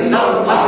No.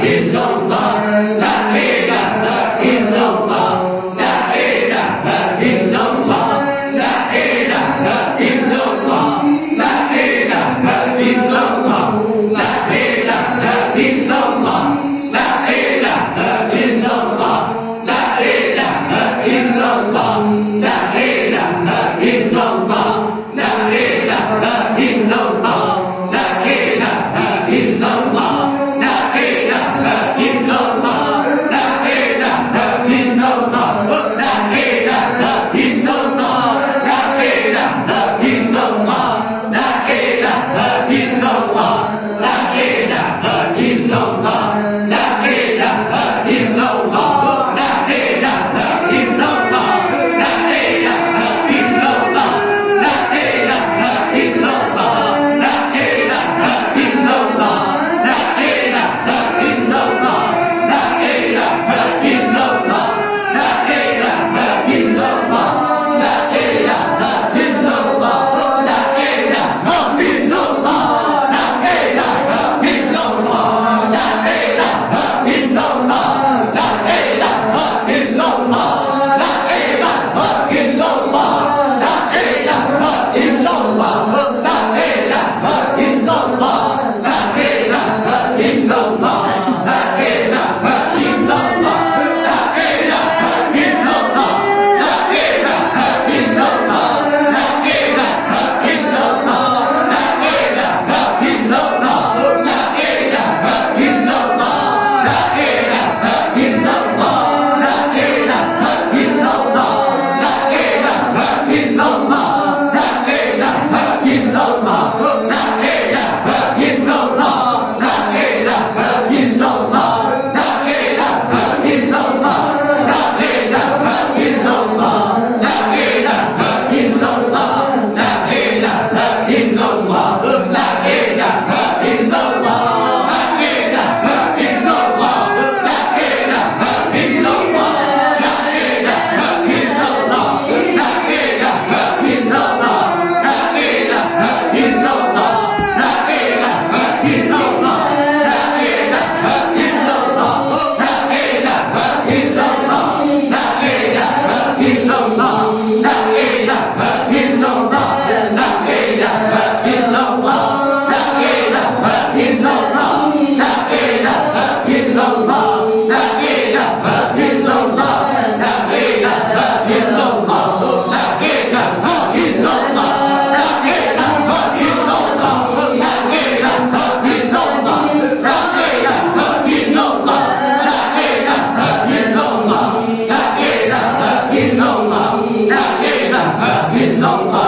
the la No.